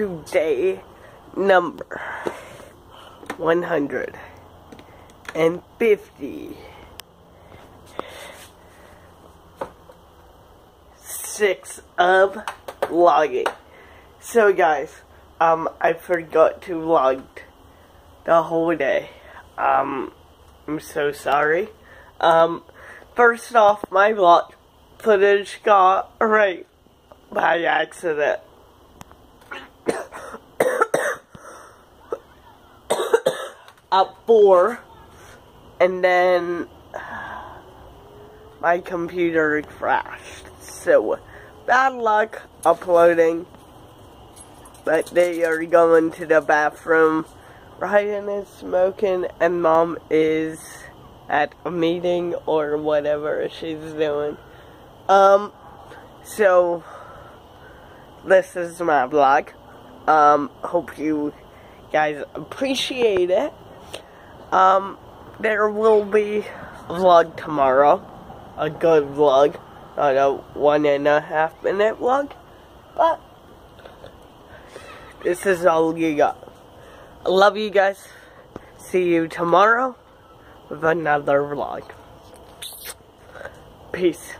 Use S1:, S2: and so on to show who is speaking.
S1: to day number 150. Six of logging. So guys, um, I forgot to log the whole day. Um, I'm so sorry. Um, first off, my vlog footage got right by accident. Up four, and then my computer crashed. So, bad luck uploading. But they are going to the bathroom. Ryan is smoking, and mom is at a meeting or whatever she's doing. Um, so, this is my vlog. Um, hope you guys appreciate it. Um, there will be a vlog tomorrow. A good vlog. Not a one and a half minute vlog. But, this is all you got. I love you guys. See you tomorrow with another vlog. Peace.